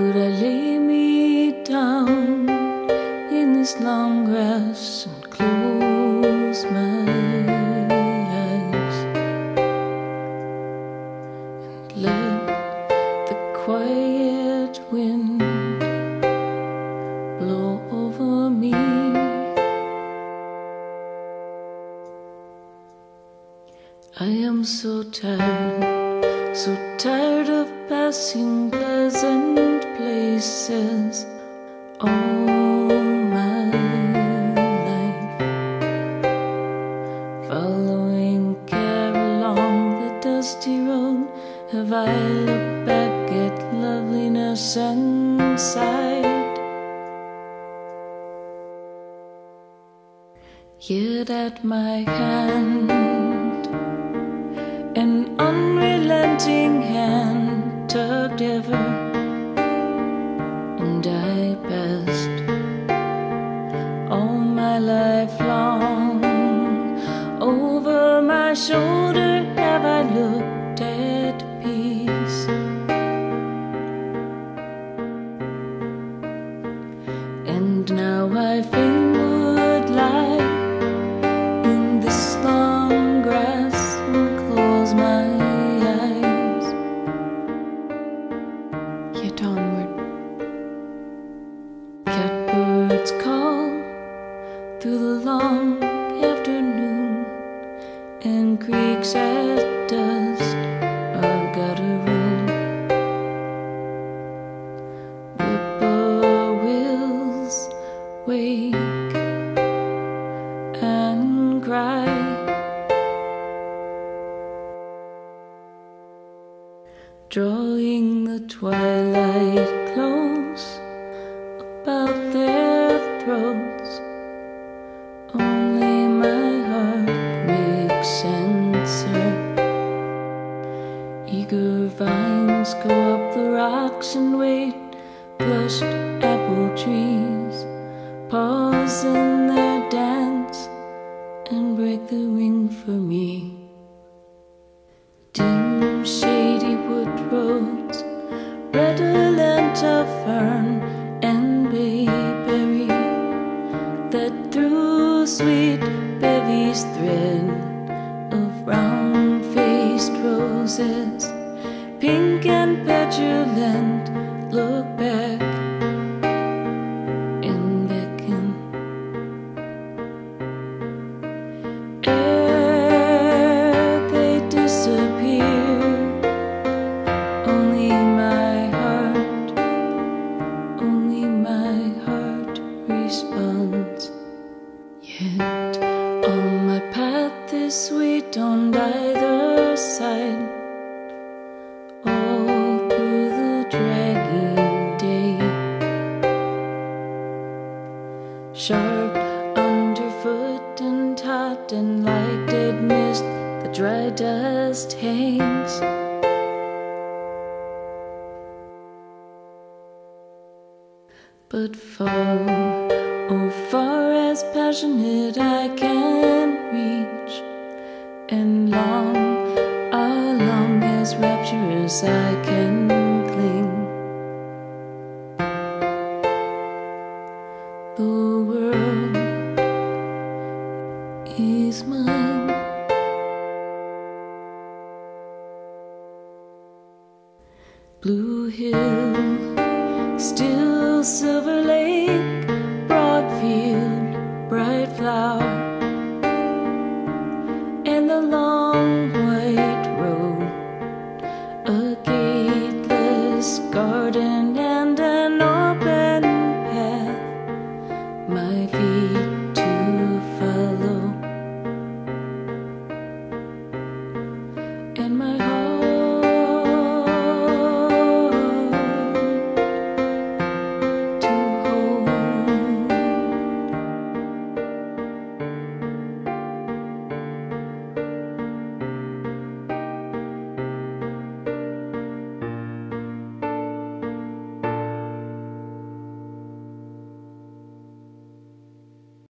Would I lay me down in this long grass and close my eyes and let the quiet wind blow over me? I am so tired, so tired of passing pleasant places all my life. Following care along the dusty road, have I looked back at loveliness and sighed? Yet at my hand an unrelenting hand tugged ever, and I passed all my life long. Over my shoulder catbirds call through the long afternoon, and creeks at dusk are guttural. Whippoorwills wake and cry. Drawing the twilight Eager vines go up the rocks and wait, flushed apple trees pause in their dance and break the ring for me. Dim, shady wood roads, redolent of fern and bayberry, that through sweet bevies thread sweet on either side, all through the dragging day. Sharp underfoot and hot and like dead mist the dry dust hangs. But far oh far as passionate eye can reach eye can cling the world is mine. Blue hill, still silver this garden and an open path, my feet to follow, and my